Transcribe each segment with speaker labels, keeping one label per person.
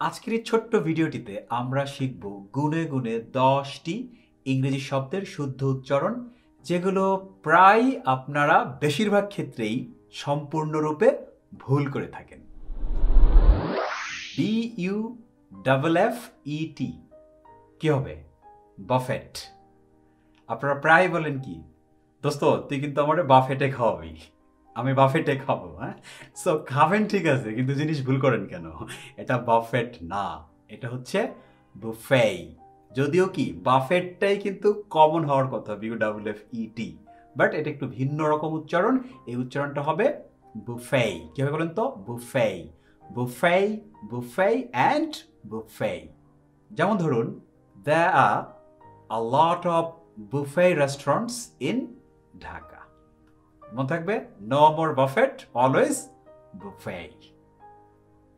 Speaker 1: আজকের এই ছোট্ট ভিডিওটিতে আমরা শিখব গুণে গুণে দশটি ইংরেজি শব্দের শুদ্ধ উচ্চারণ, যেগুলো প্রায় আপনারা বেশিরভাগ ক্ষেত্রেই সম্পূর্ণরূপে ভুল করে থাকেন। B U double F E T কি হবে? বাফেট। আপনারা প্রায় বলেন কি, দোস্ত, তুই কিন্তু আমার বাফেটে খাওয়াবি। আমি বাফেটে খাব হ্যাঁ? সো খাবেন ঠিক আছে, কিন্তু জিনিস ভুল করেন কেন? এটা বাফেট না, এটা হচ্ছে বুফেই। যদিও কি, বাফেটটাই কিন্তু কমন হওয়ার কথা B U double F E T but এটা একটু ভিন্ন রকম উচ্চারণ, এই উচ্চারণটা হবে বুফেই। কি হবে বলেন তো? বুফেই। বুফেই বুফেই অ্যান্ড বুফেই। যেমন ধরুন the are a lot of buffet restaurants in Dhaka মনে থাকবে no more buffet always buffet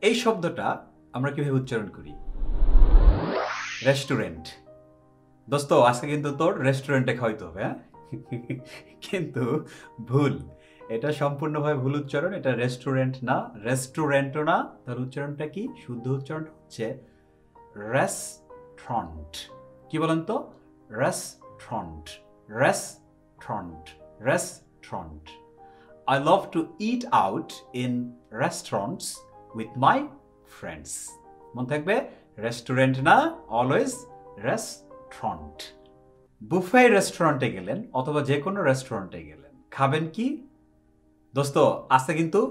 Speaker 1: এই শব্দটা আমরা কীভাবে উচ্চারণ করি? রেস্টুরেন্ট দোস্ত, আজকে কিন্তু তোর রেস্টুরেন্টে খাওয়াইতে হবে হ্যাঁ? কিন্তু ভুল। এটা সম্পূর্ণভাবে ভুল উচ্চারণ, এটা রেস্টুরেন্ট না। রেস্টুরেন্টও না, তার উচ্চারণটা কি? শুদ্ধ উচ্চারণ হচ্ছে রেস্ট্রন্ট কি বলেন তো? Restaurant রেস্ট্রন্ট রেস্ট্রন্ট I love to eat out in restaurants with my friends. মন থাকবে? রেস্টুরেন্ট না অলওয়েজ রেস্টুরেন্ট বুফে রেস্টুরেন্টে গেলেন অথবা যে কোনো রেস্টুরেন্টে গেলেন। খাবেন কি? দোস্ত, আজকে কিন্তু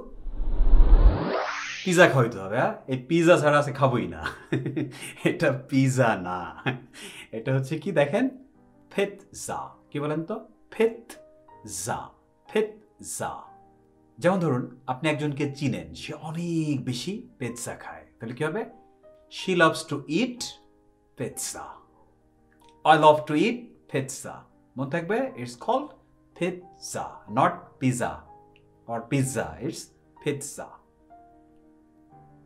Speaker 1: পিজা খাওয়াইতে হবে হ্যাঁ? এই পিজা ছাড়া আছে খাবোই না। এটা পিজা না। এটা হচ্ছে কি দেখেন? ফেত জা কি বলেন তো? ফেত জা ফেত যেমন ধরুন, আপনি একজনকে চিনেন, সে অনেক বেশি পেৎসা খায়। তাহলে কি হবে? She loves to eat pizza I love to eat pizza মনে থাকবে it's called pizza not pizza or pizza it's pizza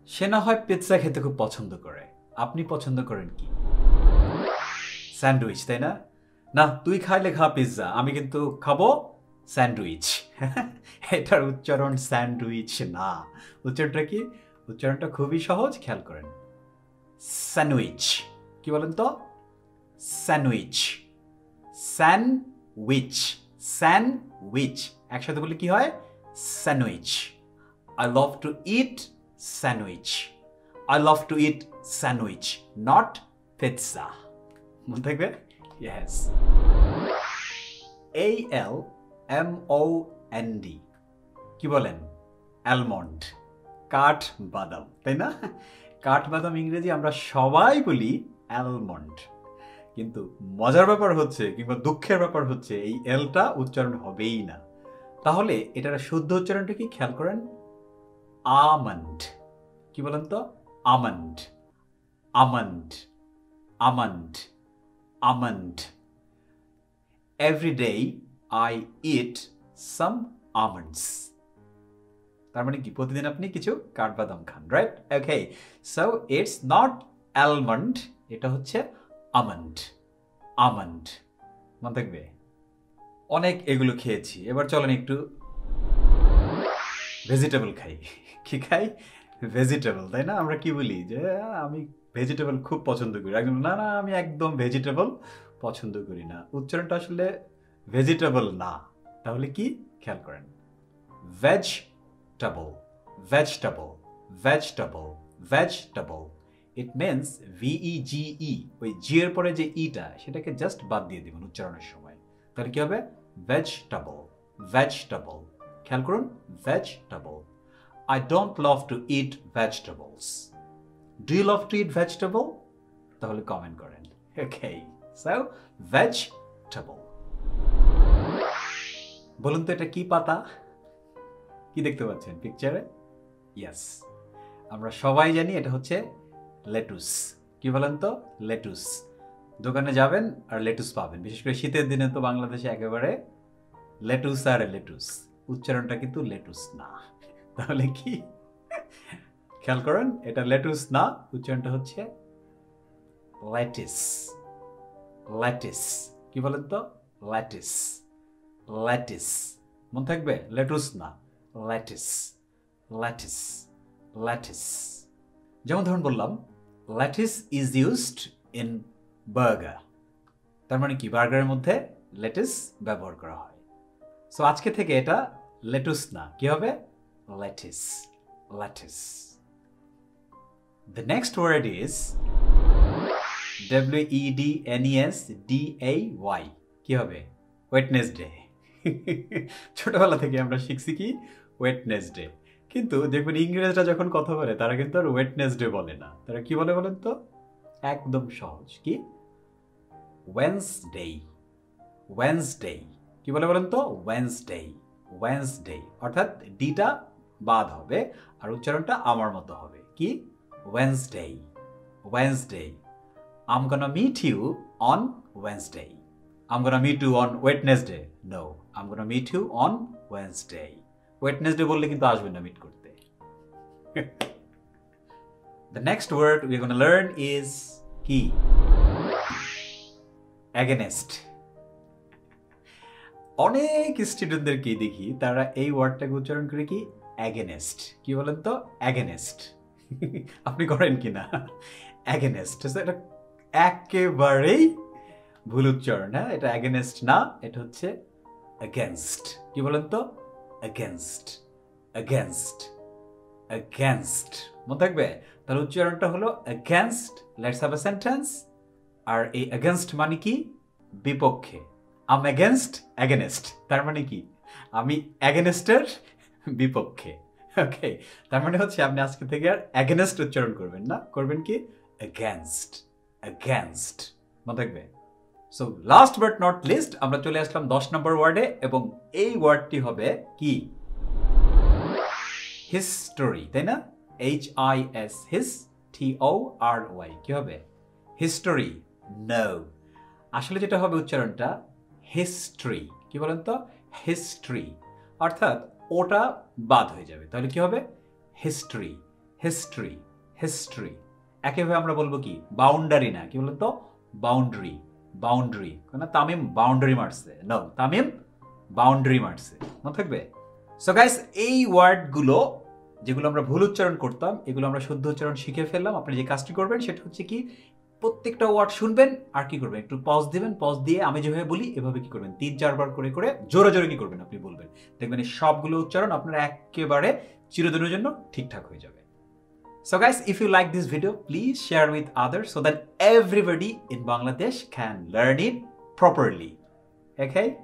Speaker 1: সে না হয় পিৎজা খেতে খুব পছন্দ করে। আপনি পছন্দ করেন কি? স্যান্ডউইচ তাই না? না, তুই খাইলে খা পিৎজা আমি কিন্তু খাব স্যান্ডউইচ। এটার উচ্চারণ স্যান্ডউইচ না। উচ্চারণটা কি? উচ্চারণটা খুবই সহজ, খেয়াল করেন। স্যান্ডউইচ। কি বলেন তো? স্যান্ডউইচ। স্যান্ডউইচ। স্যান্ডউইচ। একসাথে বলে কি হয়? Sandwich. I love to eat sandwich I love to eat sandwich not pizza মনে থাকবে? ইয়েস এই L M O N D কি বলেন? অ্যালমন্ড কাঠ বাদাম তাই না? কাঠ বাদাম ইংরেজি আমরা সবাই বলি অ্যালমন্ড কিন্তু মজার ব্যাপার হচ্ছে কিংবা দুঃখের ব্যাপার হচ্ছে এই এলটা উচ্চারণ হবেই না। তাহলে এটার শুদ্ধ উচ্চারণটা কি খেয়াল করেন? আমন্ড কি বলেন তো? Almond almond almond almond every day I eat some almonds তার মানে কি? প্রতিদিন আপনি কিছু কাঠবাদাম খান right okay so it's not almond এটা হচ্ছে আমন্ড আমন্ড মনে থাকবে? অনেক এগুলো খেয়েছি, এবার চলেন একটু ভেজিটেবল খাই। কি খাই? ভেজিটেবল তাই না? আমরা কি বলি? যে, আমি ভেজিটেবল খুব পছন্দ করি। একদম না না, আমি একদম ভেজিটেবল পছন্দ করি না। উচ্চারণটা আসলে ভেজিটেবল না, তাহলে কি? খেয়াল করেন। ভেজটেবল ভেজটেবল ভেজটেবল ভেজটেবল ইট মিনস ভিই জিই ওই জি এর পরে যে ইটা সেটাকে জাস্ট বাদ দিয়ে দিবেন উচ্চারণের সময়। তাহলে কি হবে? ভেজটেবল ভেজটেবল খেয়াল করুন vegetable I don't love to eat vegetables do you love to eat vegetable তাহলে কমেন্ট করেন। ওকে সো ভেজিটেবল বলুন তো এটা কি পাতা? কি দেখতে পাচ্ছেন পিকচারে ইয়াস আমরা সবাই জানি এটা হচ্ছে লেটুস কি বলেন তো? লেটুস দোকানে যাবেন আর লেটুস পাবেন। বিশেষ করে শীতের দিনে তো বাংলাদেশে একেবারে লেটুস আর লেটুস উচ্চারণটা কিন্তু লেটুস না। তাহলে কি? খেয়াল করেন, এটা লেটুস না, উচ্চারণটা হচ্ছে ল্যাটিস ল্যাটিস কি বলেন তো? ল্যাটিস ল্যাটিস মন থাকবে? লেটুস না ল্যাটিস ল্যাটিস ল্যাটিস যেমন ধরুন বললাম lettuce is used in burger. তার মানে কি? বার্গারের মধ্যে লেটিস ব্যবহার করা হয়। সো আজকে থেকে এটা লেটুস না। কি হবে? Lettuce lettuce the next word is W E D N E S D A Y কি হবে? ওয়েটনেসডে ছোটবেলা থেকে আমরা শিখছি কি? ওয়েটনেসডে কিন্তু দেখবেন ইংরেজরা যখন কথা বলে তারা কিন্তু আর ওয়েটনেসডে বলে না। তারা কি বলে বলেন তো? একদম সহজ। কি? ওয়েন্সডে ওয়েন্সডে কি বলে বলেন তো? ওয়েন্সডে ওয়েন্সডে অর্থাৎ ডিটা বাদ হবে আর উচ্চারণটা আমার মতো হবে। কি? Wednesday Wednesday I'm gonna meet you on Wednesday. I'm gonna meet you on Wednesday. No, I'm gonna meet you on Wednesday. Wednesday বললে কিন্তু আসবে না মিট করতে। The next word we're gonna learn is কি against অনেক স্টুডেন্টদেরকে দেখি, তারা এই ওয়ার্ডটাকে উচ্চারণ করে কি? অ্যাগেনেস্ট কি বলেন তো? অ্যাগেনেস্ট আপনি করেন কি না? অ্যাগেনেস্ট এটা একেবারেই ভুল উচ্চারণ হ্যাঁ? এটা অ্যাগেনেস্ট না, এটা হচ্ছে অ্যাগেনস্ট কি বলেন তো? অ্যাগেনস্ট অ্যাগেনস্ট অ্যাগেনস্ট মনে থাকবে? তাহলে উচ্চারণটা হলো against let's have a sentence আর এই অ্যাগেনস্ট মানে কি? বিপক্ষে। আম অ্যাগেনস্ট অ্যাগেনেস্ট তার মানে কি? আমি অ্যাগেনেস্টের বিপক্ষে। ওকে তার মানে হচ্ছে আপনি আজকে থেকে আর অ্যাগেনেস্ট উচ্চারণ করবেন না। করবেন কি? অ্যাগেনস্ট অ্যাগেনস্ট মনে থাকবে? So last but not least আমরা চলে আসলাম দশ নম্বর ওয়ার্ডে এবং এই ওয়ার্ডটি হবে কি? হিস্টোরি তাই না? H I S his T O R Y কি হবে? হিস্টোরি নো আসলে যেটা হবে উচ্চারণটা হিস্ট্রি কি বলেন তো? হিস্ট্রি অর্থাৎ ওটা বাদ হয়ে যাবে। তাহলে কি হবে? হিস্ট্রি হিস্ট্রি হিস্ট্রি একেভাবে আমরা বলব কি? বাউন্ডারি না, কি বলতো বাউন্ডারি বাউন্ডারি কেন তামিম বাউন্ডারি মারছে নো তামিম বাউন্ডারি মারছে মনে থাকবে? সো গাইস এই ওয়ার্ডগুলো, যেগুলো আমরা ভুল উচ্চারণ করতাম, এগুলো আমরা শুদ্ধ উচ্চারণ শিখে ফেললাম। আপনি যে কাজটি করবেন, সেটা হচ্ছে কি, প্রত্যেকটা ওয়ার্ড শুনবেন আর কি করবেন? একটু পজ দিবেন পজ দিয়ে আমি যেভাবে বলি, এভাবে কি করবেন? তিন চারবার করে করে জোরে জোরে কি করবেন আপনি বলবেন। দেখবেন এই সবগুলো উচ্চারণ আপনার একেবারে চিরদিনের জন্য ঠিকঠাক হয়ে যাবে। So guys, if you like this video, please share with others so that everybody in Bangladesh can learn it properly. Okay?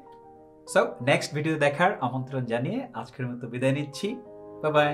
Speaker 1: So next video দেখার আমন্ত্রণ জানিয়ে আজকের মতো বিদায় নিচ্ছি বাই বাই